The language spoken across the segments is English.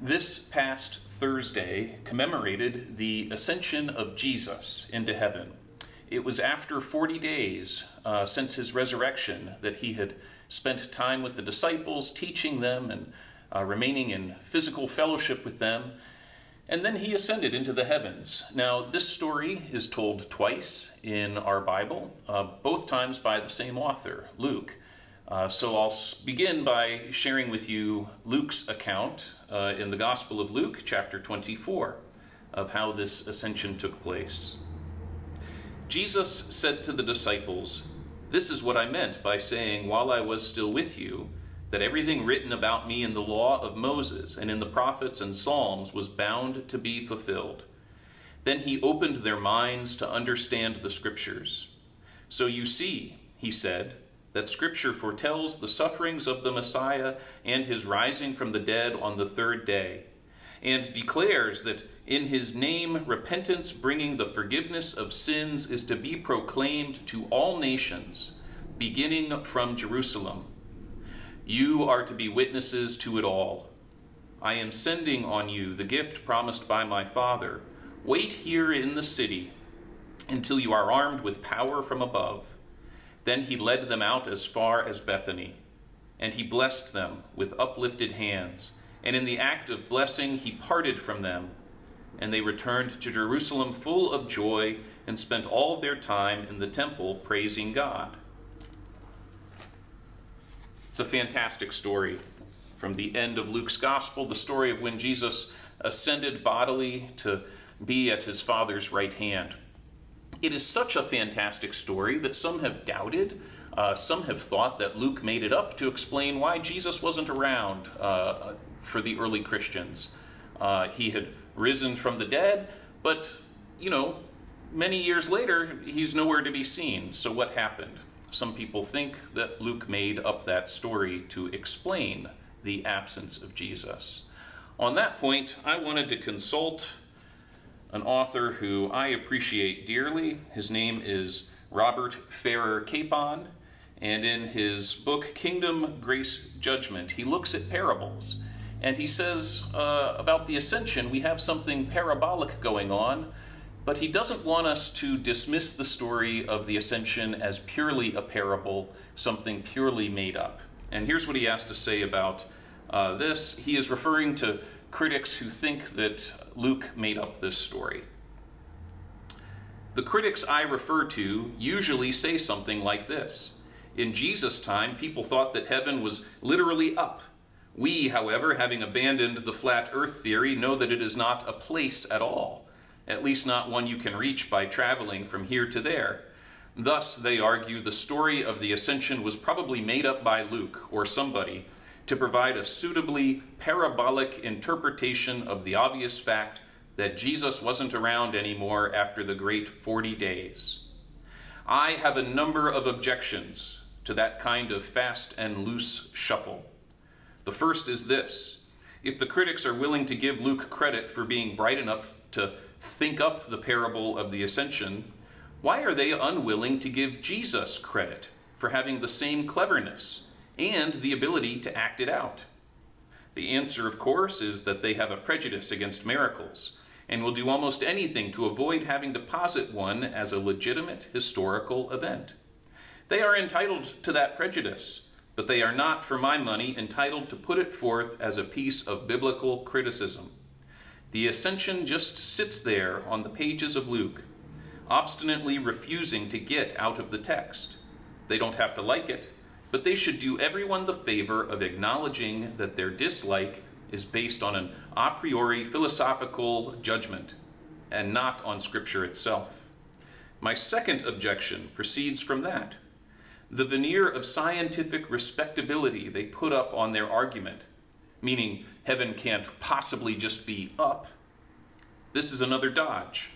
This past Thursday commemorated the ascension of Jesus into heaven. It was after 40 days uh, since his resurrection that he had spent time with the disciples, teaching them and uh, remaining in physical fellowship with them. And then he ascended into the heavens. Now, this story is told twice in our Bible, uh, both times by the same author, Luke. Uh, so I'll begin by sharing with you Luke's account uh, in the Gospel of Luke, chapter 24, of how this ascension took place. Jesus said to the disciples, This is what I meant by saying, while I was still with you, that everything written about me in the law of Moses and in the prophets and Psalms was bound to be fulfilled. Then he opened their minds to understand the Scriptures. So you see, he said, that Scripture foretells the sufferings of the Messiah and his rising from the dead on the third day, and declares that in his name repentance bringing the forgiveness of sins is to be proclaimed to all nations, beginning from Jerusalem. You are to be witnesses to it all. I am sending on you the gift promised by my Father. Wait here in the city until you are armed with power from above. Then he led them out as far as Bethany, and he blessed them with uplifted hands. And in the act of blessing, he parted from them, and they returned to Jerusalem full of joy and spent all their time in the temple praising God. It's a fantastic story from the end of Luke's gospel, the story of when Jesus ascended bodily to be at his Father's right hand. It is such a fantastic story that some have doubted. Uh, some have thought that Luke made it up to explain why Jesus wasn't around uh, for the early Christians. Uh, he had risen from the dead, but, you know, many years later, he's nowhere to be seen. So what happened? Some people think that Luke made up that story to explain the absence of Jesus. On that point, I wanted to consult an author who I appreciate dearly. His name is Robert Farrar Capon, and in his book Kingdom, Grace, Judgment, he looks at parables. And he says uh, about the ascension, we have something parabolic going on but he doesn't want us to dismiss the story of the ascension as purely a parable, something purely made up. And here's what he has to say about uh, this. He is referring to critics who think that Luke made up this story. The critics I refer to usually say something like this. In Jesus' time, people thought that heaven was literally up. We, however, having abandoned the flat earth theory, know that it is not a place at all at least not one you can reach by traveling from here to there. Thus, they argue, the story of the ascension was probably made up by Luke or somebody to provide a suitably parabolic interpretation of the obvious fact that Jesus wasn't around anymore after the great 40 days. I have a number of objections to that kind of fast and loose shuffle. The first is this. If the critics are willing to give Luke credit for being bright enough to think up the parable of the ascension, why are they unwilling to give Jesus credit for having the same cleverness and the ability to act it out? The answer, of course, is that they have a prejudice against miracles and will do almost anything to avoid having to posit one as a legitimate historical event. They are entitled to that prejudice, but they are not, for my money, entitled to put it forth as a piece of biblical criticism. The ascension just sits there on the pages of Luke, obstinately refusing to get out of the text. They don't have to like it, but they should do everyone the favor of acknowledging that their dislike is based on an a priori philosophical judgment and not on Scripture itself. My second objection proceeds from that. The veneer of scientific respectability they put up on their argument meaning heaven can't possibly just be up. This is another dodge.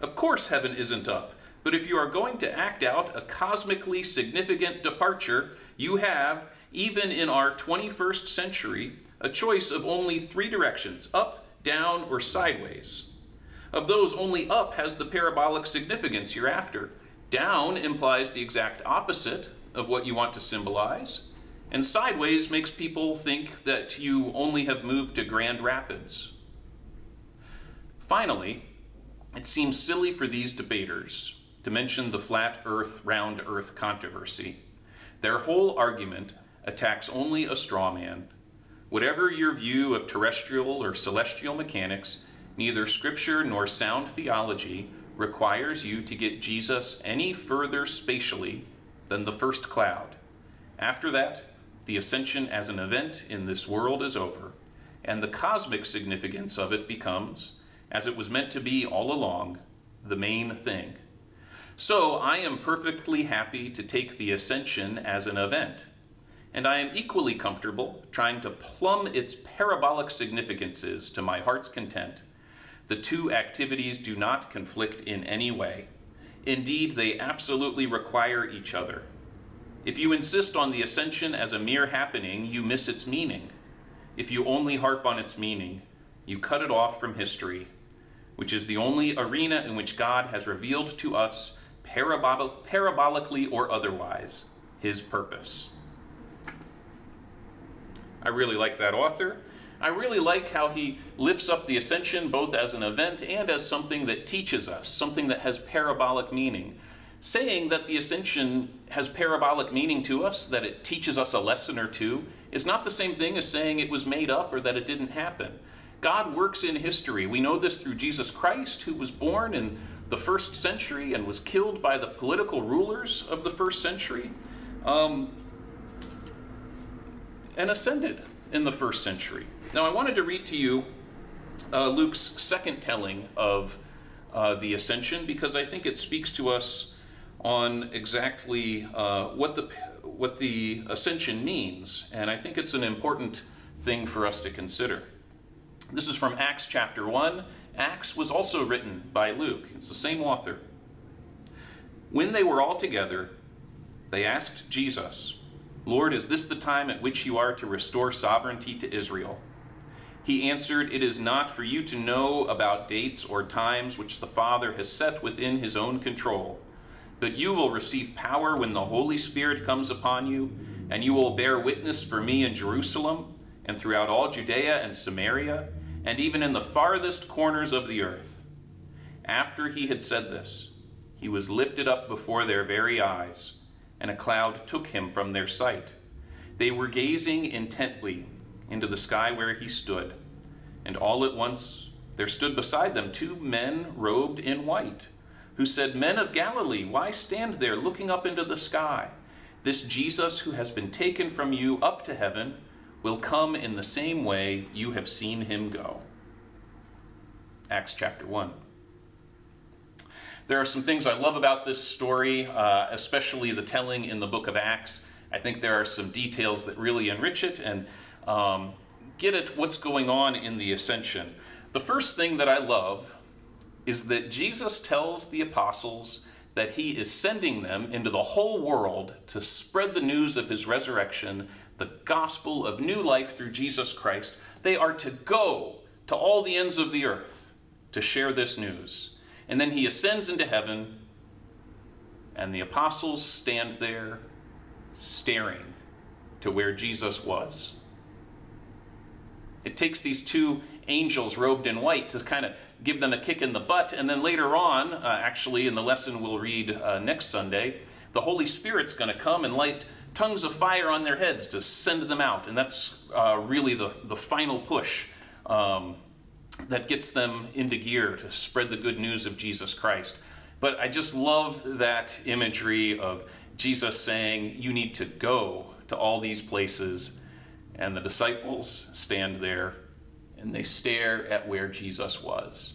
Of course, heaven isn't up, but if you are going to act out a cosmically significant departure, you have, even in our 21st century, a choice of only three directions up, down, or sideways. Of those, only up has the parabolic significance you're after. Down implies the exact opposite of what you want to symbolize, And sideways makes people think that you only have moved to Grand Rapids. Finally, it seems silly for these debaters to mention the flat earth, round earth controversy. Their whole argument attacks only a straw man. Whatever your view of terrestrial or celestial mechanics, neither scripture nor sound theology requires you to get Jesus any further spatially than the first cloud. After that, the ascension as an event in this world is over, and the cosmic significance of it becomes, as it was meant to be all along, the main thing. So I am perfectly happy to take the ascension as an event, and I am equally comfortable trying to plumb its parabolic significances to my heart's content. The two activities do not conflict in any way. Indeed, they absolutely require each other. If you insist on the ascension as a mere happening, you miss its meaning. If you only harp on its meaning, you cut it off from history, which is the only arena in which God has revealed to us, parabol parabolically or otherwise, his purpose. I really like that author. I really like how he lifts up the ascension both as an event and as something that teaches us, something that has parabolic meaning. Saying that the ascension has parabolic meaning to us, that it teaches us a lesson or two, is not the same thing as saying it was made up or that it didn't happen. God works in history. We know this through Jesus Christ, who was born in the first century and was killed by the political rulers of the first century, um, and ascended in the first century. Now, I wanted to read to you uh, Luke's second telling of uh, the ascension because I think it speaks to us on exactly uh, what the what the ascension means, and I think it's an important thing for us to consider. This is from Acts chapter 1. Acts was also written by Luke. It's the same author. When they were all together, they asked Jesus, Lord, is this the time at which you are to restore sovereignty to Israel? He answered, It is not for you to know about dates or times which the Father has set within his own control, but you will receive power when the Holy Spirit comes upon you, and you will bear witness for me in Jerusalem and throughout all Judea and Samaria, and even in the farthest corners of the earth. After he had said this, he was lifted up before their very eyes and a cloud took him from their sight. They were gazing intently into the sky where he stood, and all at once there stood beside them two men robed in white, who said, Men of Galilee, why stand there looking up into the sky? This Jesus who has been taken from you up to heaven will come in the same way you have seen him go. Acts chapter 1. There are some things I love about this story, uh, especially the telling in the book of Acts. I think there are some details that really enrich it and um, get at what's going on in the ascension. The first thing that I love is that Jesus tells the apostles that he is sending them into the whole world to spread the news of his resurrection, the gospel of new life through Jesus Christ. They are to go to all the ends of the earth to share this news. And then he ascends into heaven, and the apostles stand there staring to where Jesus was. It takes these two angels robed in white to kind of give them a kick in the butt, and then later on, uh, actually, in the lesson we'll read uh, next Sunday, the Holy Spirit's going to come and light tongues of fire on their heads to send them out. And that's uh, really the, the final push um, that gets them into gear to spread the good news of Jesus Christ. But I just love that imagery of Jesus saying, You need to go to all these places. And the disciples stand there and they stare at where Jesus was.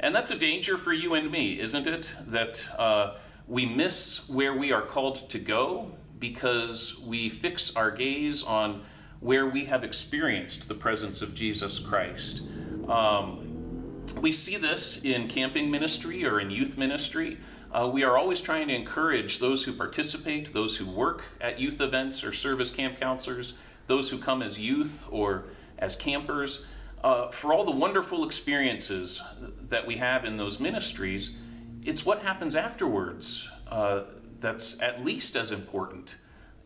And that's a danger for you and me, isn't it? That uh, we miss where we are called to go because we fix our gaze on where we have experienced the presence of Jesus Christ. Um, we see this in camping ministry or in youth ministry. Uh, we are always trying to encourage those who participate, those who work at youth events or serve as camp counselors, those who come as youth or as campers, uh, for all the wonderful experiences that we have in those ministries, it's what happens afterwards uh, that's at least as important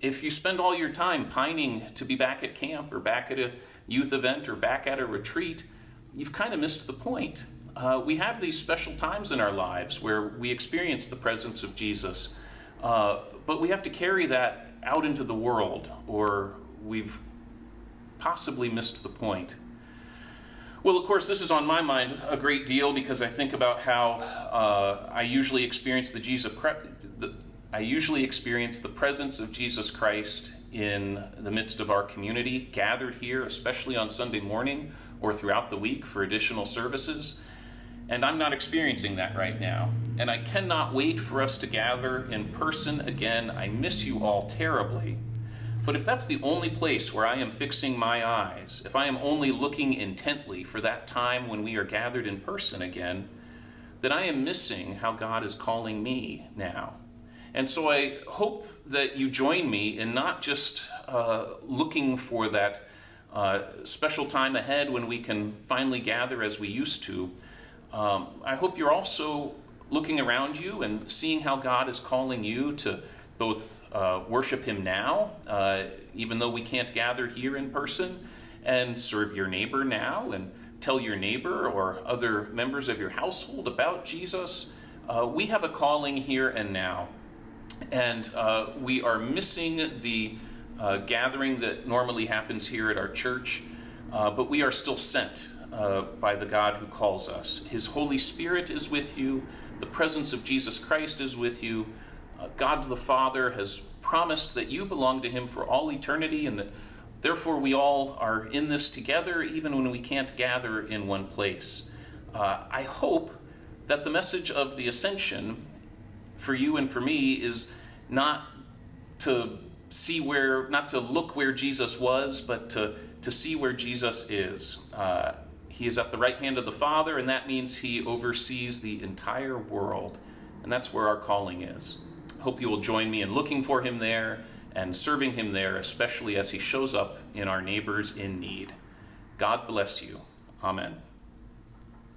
if you spend all your time pining to be back at camp or back at a youth event or back at a retreat, you've kind of missed the point. Uh, we have these special times in our lives where we experience the presence of Jesus, uh, but we have to carry that out into the world, or we've possibly missed the point. Well, of course, this is on my mind a great deal because I think about how uh, I usually experience the Jesus. The, I usually experience the presence of Jesus Christ in the midst of our community, gathered here, especially on Sunday morning or throughout the week for additional services. And I'm not experiencing that right now. And I cannot wait for us to gather in person again. I miss you all terribly. But if that's the only place where I am fixing my eyes, if I am only looking intently for that time when we are gathered in person again, then I am missing how God is calling me now. And so I hope that you join me in not just uh, looking for that uh, special time ahead when we can finally gather as we used to, um, I hope you're also looking around you and seeing how God is calling you to both uh, worship Him now, uh, even though we can't gather here in person, and serve your neighbor now, and tell your neighbor or other members of your household about Jesus. Uh, we have a calling here and now, and uh, we are missing the uh, gathering that normally happens here at our church, uh, but we are still sent uh, by the God who calls us. His Holy Spirit is with you, the presence of Jesus Christ is with you. Uh, God the Father has promised that you belong to Him for all eternity, and that therefore we all are in this together, even when we can't gather in one place. Uh, I hope that the message of the ascension for you and for me is not to see where, not to look where Jesus was, but to, to see where Jesus is. Uh, he is at the right hand of the Father, and that means he oversees the entire world. And that's where our calling is. Hope you will join me in looking for him there and serving him there, especially as he shows up in our neighbors in need. God bless you. Amen.